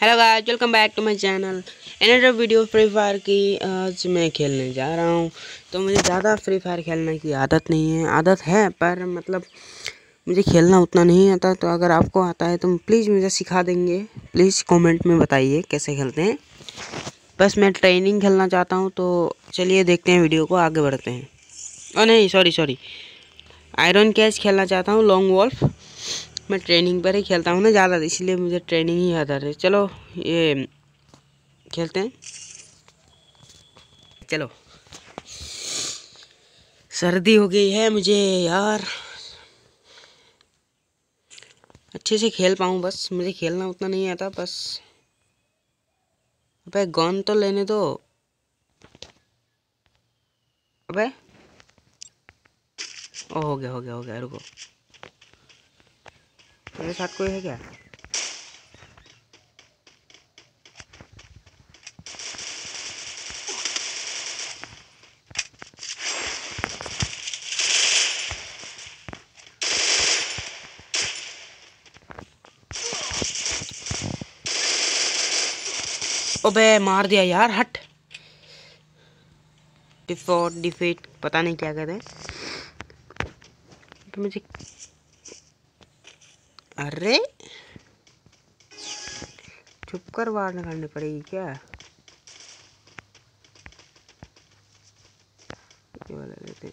Hello guys welcome back to my channel another video free fire की, आज मैं खेलने जा रहा हूँ। तो मुझे ज़्यादा फ्री फायर खेलने की आदत नहीं है। आदत है, पर मतलब मुझे खेलना उतना नहीं आता। तो अगर आपको आता है तो प्लीज़ मुझे सिखा देंगे। प्लीज़ कमेंट में बताइए कैसे खेलते हैं। बस मैं ट्रेनिंग खेलना चाहता हूँ तो चलिए देखते हैं वीडियो को, आगे बढ़ते हैं। और नहीं सॉरी सॉरी आयरन कैच खेलना चाहता हूँ लॉन्ग वॉल्फ मैं ट्रेनिंग पर ही खेलता हूँ ना ज़्यादा, इसलिए मुझे ट्रेनिंग ही याद आ रही है। चलो, ये खेलते हैं। चलो। सर्दी हो गई है मुझे, यार। अच्छे से खेल पाऊँ, बस। मुझे खेलना उतना नहीं आता, बस। अबे, गन तो लेने दो। अबे। ओ, हो गया हो गया हो गया, रुको। मेरे साथ कोई है क्या? ओबे, मार दिया यार, हट। डिफोर्ट डिफीट पता नहीं क्या कहते हैं। तो मुझे अरे। चुप कर वार निकालनी पड़ेगी क्या? ये वाला लेते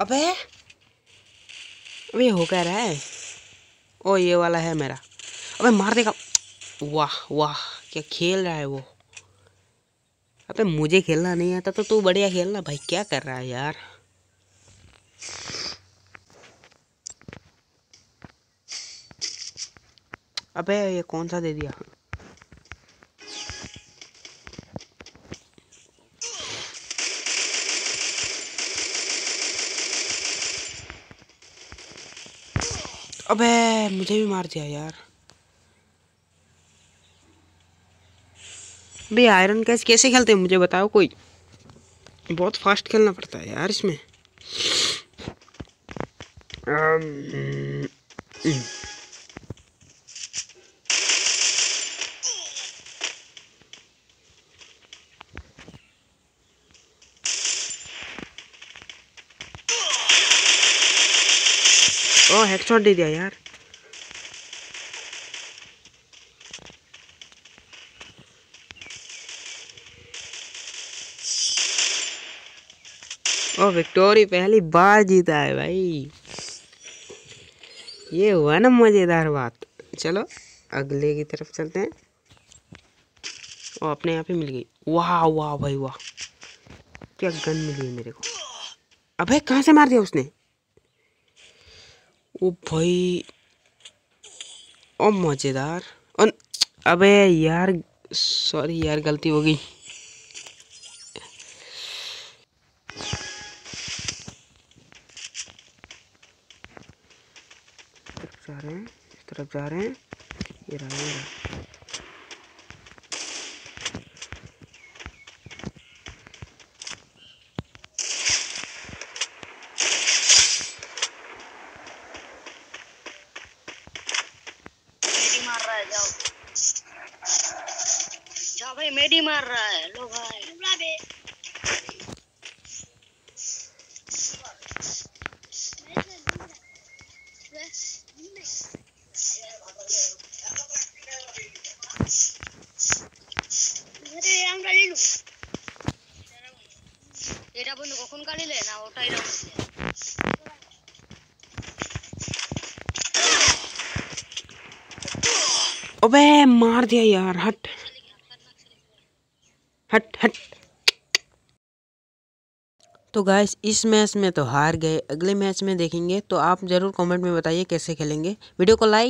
अबे। अबे हो क्या रहा है? ओ, ये वाला है मेरा। अबे, मार देगा। वाह वाह, क्या खेल रहा है वो। अबे मुझे खेलना नहीं आता तो तू बढ़िया खेलना। भाई क्या कर रहा है यार? अबे ये कौन सा दे दिया? अबे मुझे भी मार दिया यार। भाई आयरन कैच कैसे खेलते हैं? मुझे बताओ कोई। बहुत फास्ट खेलना पड़ता है यार इसमें। ओ हेडशॉट दे दिया यार। ओ विक्टोरी पहली बार जीता है भाई। ये हुआ ना मज़ेदार बात। चलो, अगले की तरफ़ चलते हैं। ओ, अपने आप ही मिल गई। वाह वाह भाई, वाह। क्या गन मिली है मेरे को। अबे कहाँ से मार दिया उसने? ओ भाई, ओ, मज़ेदार। अबे यार सॉरी यार, गलती हो गई। जा रहे हैं इस तरफ़ जा रहे हैं। ये रहा ये रहा। मार रहा है जाओ। जाओ भाई मेडी मार रहा है। लो भाई। এটা বন্ধু কখন কাটিলে না ওটাই अबे मार दिया यार हट हट हट तो गाइस इस मैच में तो हार गए अगले मैच में देखेंगे तो आप ज़रूर कमेंट में बताइए कैसे खेलेंगे वीडियो को लाइक